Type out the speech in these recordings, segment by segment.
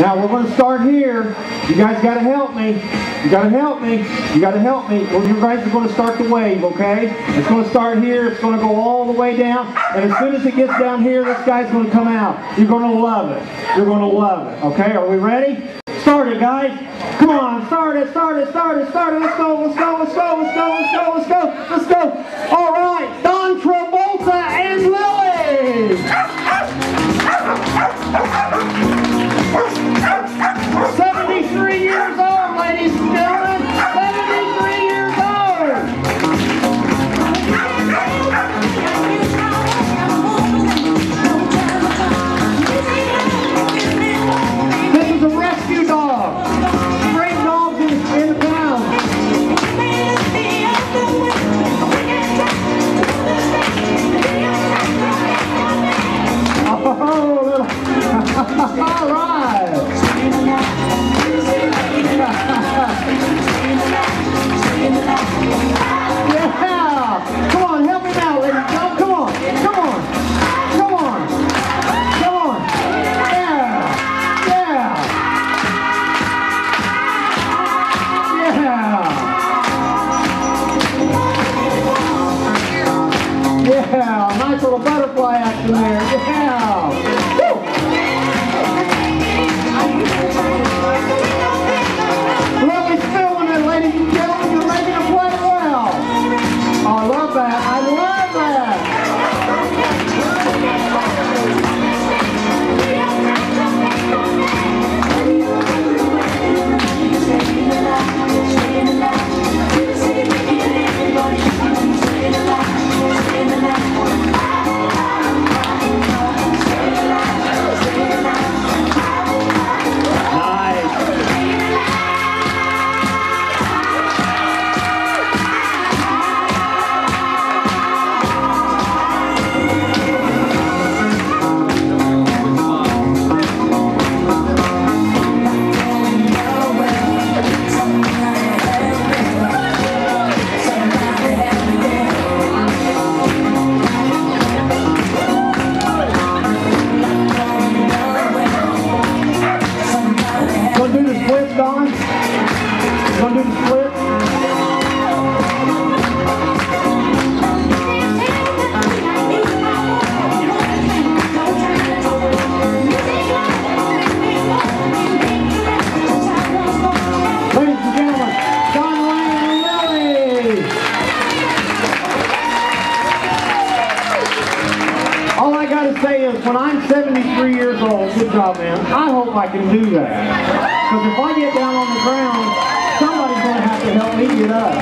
Now we're going to start here. You guys got to help me. You got to help me. You got to help me. Well, you guys are going to start the wave, okay? It's going to start here. It's going to go all the way down. And as soon as it gets down here, this guy's going to come out. You're going to love it. You're going to love it. Okay? Are we ready? Start it, guys. Come on. Start it. Start it. Start it. Start it. Let's go. Let's go. Let's go. Let's go. Let's go. Let's go. Let's go. All right. Don Travolta little butterfly action there. Yeah. Gonna do the split, Gonna do the split? When I'm 73 years old, good job, man, I hope I can do that. Because if I get down on the ground, somebody's gonna have to help me get up.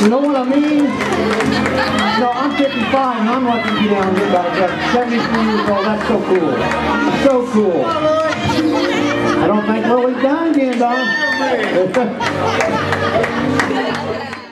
You know what I mean? No, I'm 55 and I'm lucky to be down back up. 73 years old, that's so cool. So cool. I don't think Lilly's done again.